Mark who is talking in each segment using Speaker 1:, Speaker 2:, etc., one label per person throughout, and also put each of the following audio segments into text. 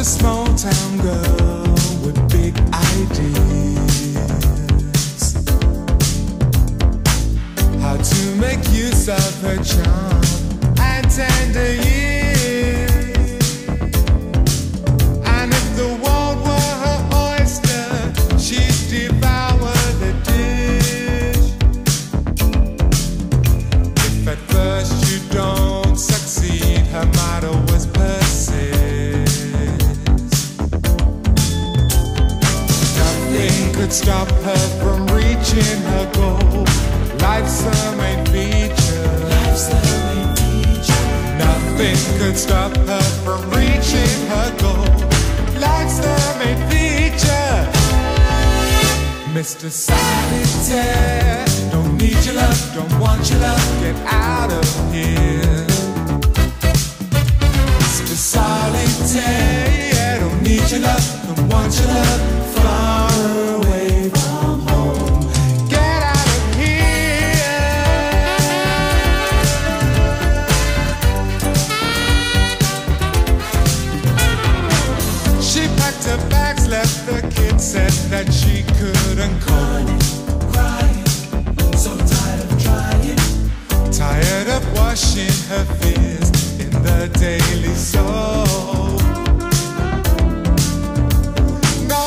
Speaker 1: a small town girl with big ideas. How to make use of her charm and tender years. And if the world were her oyster, she'd devour the dish. If at first you don't succeed, her mind. Could stop her from reaching her goal. Life's her main feature. Nothing could stop her from reaching her goal. Life's her main feature. Mr. Solitaire, don't need your love, don't want your love, get out of here. The kid, said that she couldn't cope.
Speaker 2: So tired of trying.
Speaker 1: Tired of washing her fears in the daily soap. No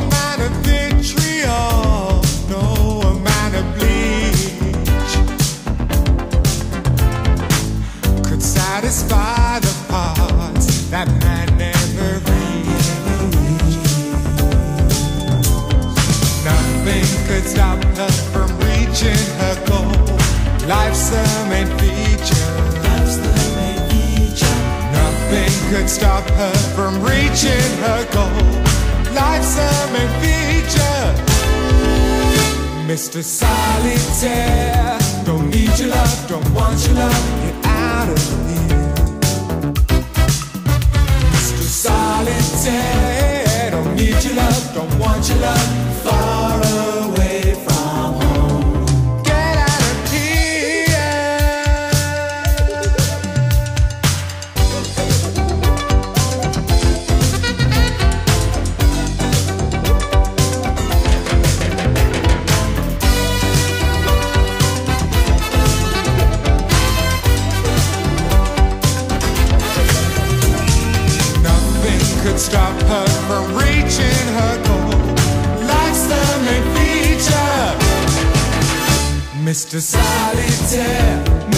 Speaker 1: amount of vitriol, no amount of bleach could satisfy the parts that could stop her from reaching her goal. Life's her main feature.
Speaker 2: Life's the main feature.
Speaker 1: Nothing could stop her from reaching her goal. Life's her main feature. Mr. Solitaire, don't need your love, don't want your love, Mr. Solitaire.